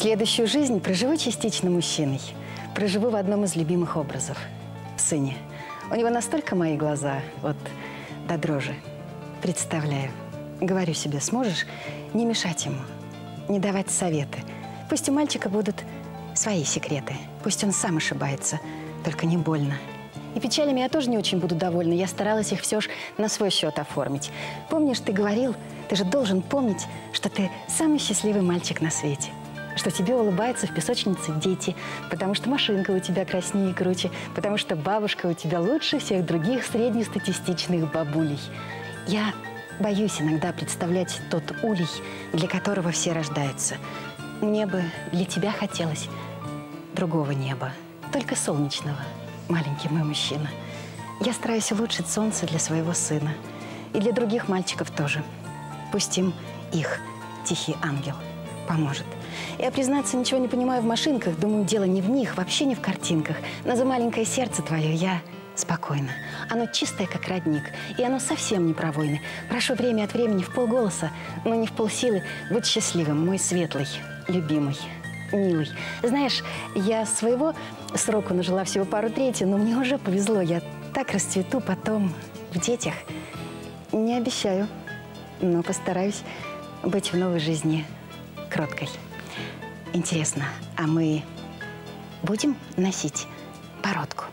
Следующую жизнь проживу частично мужчиной. Проживу в одном из любимых образов – сыне. У него настолько мои глаза, вот до дрожи. Представляю. Говорю себе, сможешь не мешать ему, не давать советы. Пусть у мальчика будут свои секреты. Пусть он сам ошибается, только не больно. И печалями я тоже не очень буду довольна. Я старалась их все же на свой счет оформить. Помнишь, ты говорил, ты же должен помнить, что ты самый счастливый мальчик на свете. Что тебе улыбаются в песочнице дети, потому что машинка у тебя краснее и круче, потому что бабушка у тебя лучше всех других среднестатистичных бабулей. Я боюсь иногда представлять тот улей, для которого все рождаются. Мне бы для тебя хотелось другого неба, только солнечного, маленький мой мужчина. Я стараюсь улучшить солнце для своего сына. И для других мальчиков тоже. Пусть им их тихий ангел поможет. Я, признаться, ничего не понимаю в машинках. Думаю, дело не в них, вообще не в картинках. Но за маленькое сердце твое я спокойно. Оно чистое, как родник, и оно совсем не про войны. Прошу время от времени в полголоса, но не в полсилы. Будь счастливым, мой светлый, любимый, милый. Знаешь, я своего сроку нажила всего пару трети, но мне уже повезло. Я так расцвету потом в детях. Не обещаю, но постараюсь быть в новой жизни кроткой. Интересно, а мы будем носить бородку?